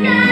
Yeah.